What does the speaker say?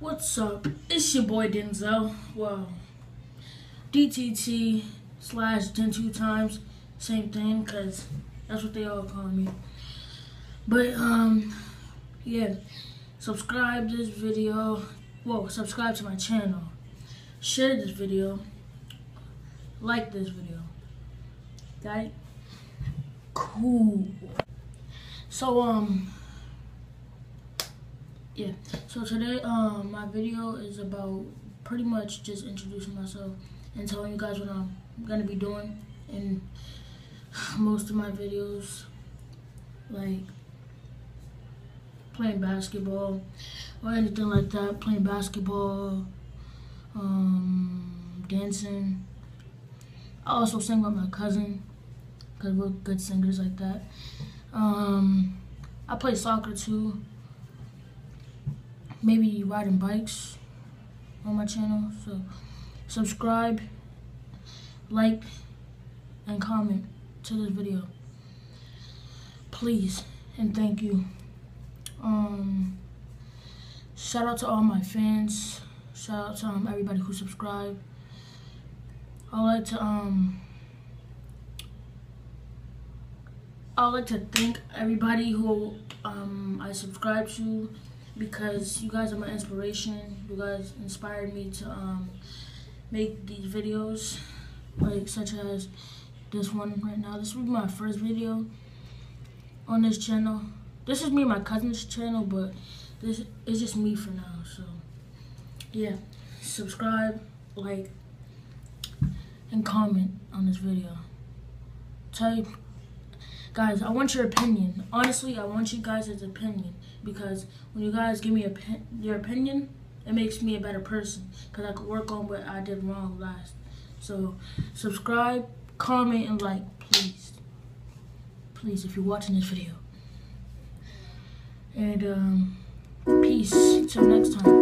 What's up? It's your boy Denzel. Well, DTT slash Den two times, same thing, cause that's what they all call me. But um, yeah, subscribe this video. Well, subscribe to my channel. Share this video. Like this video. Got? Cool. So um yeah. So today um my video is about pretty much just introducing myself and telling you guys what i'm gonna be doing in most of my videos like playing basketball or anything like that playing basketball um dancing. I also sing with my cousin because we're good singers like that. Um i play soccer too maybe riding bikes on my channel. So subscribe, like, and comment to this video. Please and thank you. Um, shout out to all my fans. Shout out to um, everybody who subscribed. I like to um I like to thank everybody who um I subscribe to because you guys are my inspiration. You guys inspired me to um, make these videos, like such as this one right now. This will be my first video on this channel. This is me and my cousin's channel, but this is just me for now. So yeah, subscribe, like, and comment on this video. Type Guys, I want your opinion. Honestly, I want you guys' opinion because when you guys give me your opinion, it makes me a better person because I could work on what I did wrong last. So, subscribe, comment, and like, please. Please, if you're watching this video. And, um, peace. Till next time.